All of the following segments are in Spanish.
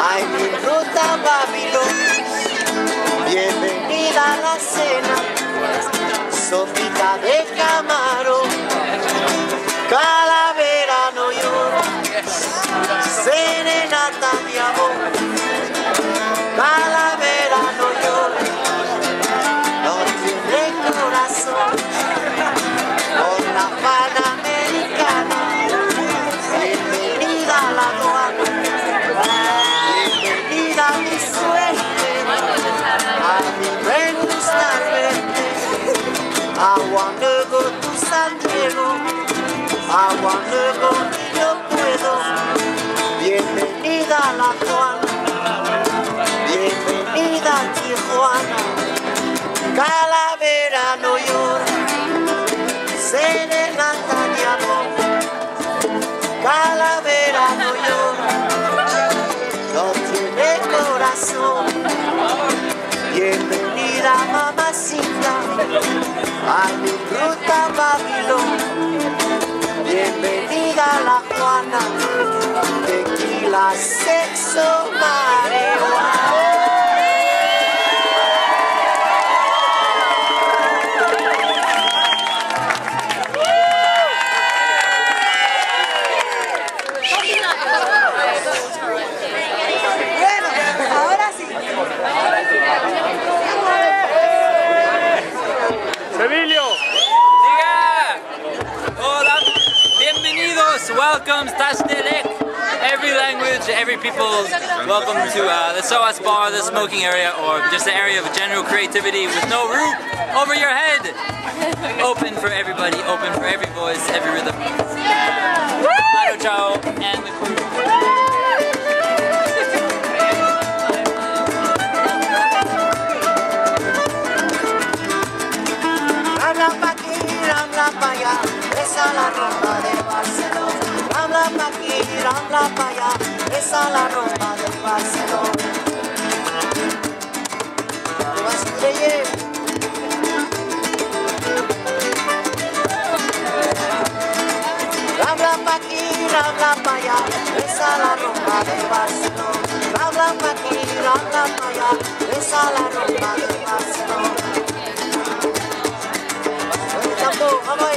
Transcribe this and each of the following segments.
Ay, mi ruta Babilón, bienvenida a la cena, sopita de camarón, I wanna go y yo puedo. Bienvenida a la Juana, bienvenida a Tijuana. Calavera no llora, serenata de amor. Calavera no llora no tiene corazón. Bienvenida mamacita a mi ruta Babilón. Bienvenida a la Juana, tequila, sexo, marihuana. Welcome! Every language, every people, welcome to uh, the SOAS bar, the smoking area, or just the area of general creativity with no roof over your head! Open for everybody, open for every voice, every rhythm. Mano Chao and the crew. La de Barcelona. Pa' aquí, allá, esa la rumba de Barcelona. Pa' aquí, habla pa' allá, esa la rumba de Barcelona. Habla pa' aquí, habla pa' allá, esa la rumba de Barcelona. Vamos.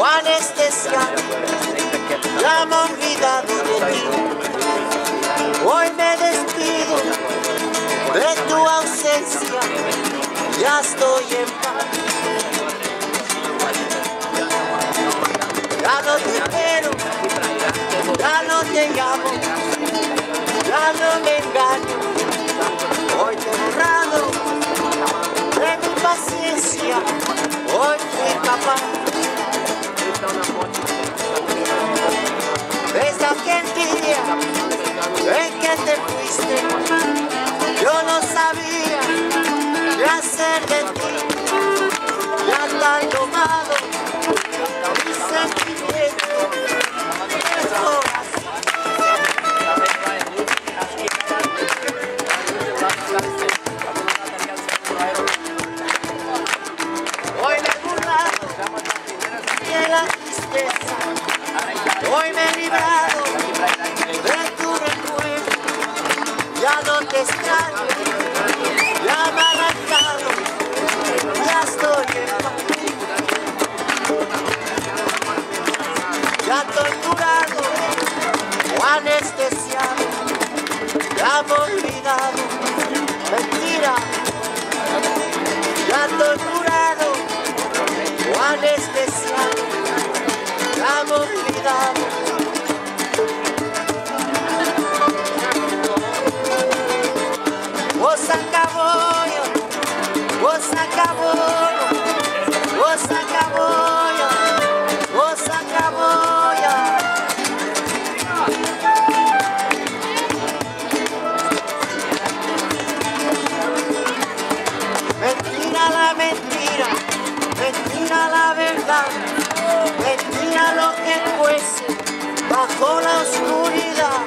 o anestesiado, ya me olvidado de ti. Hoy me despido de tu ausencia, ya estoy en paz. Ya no te quiero, ya no te llamo, ya no me engaño. Hoy te de mi paciencia, hoy fui capaz. En que te fuiste, yo no sabía ser de ti. Ya tan tomado mi sentimiento, el corazón. Ya no te extraño, ya me ha arrancado, ya estoy en. Ya torturado o anestesiado, ya me olvidado. Mentira, ya torturado o anestesiado, ya me olvidado. Mentira la mentira, mentira la verdad, mentira lo que cuece bajo la oscuridad.